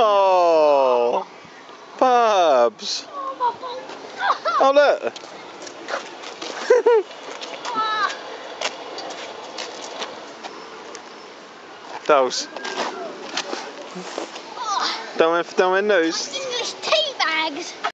Oh, Babs. Oh, look. Those. Don't, don't nose. English tea bags.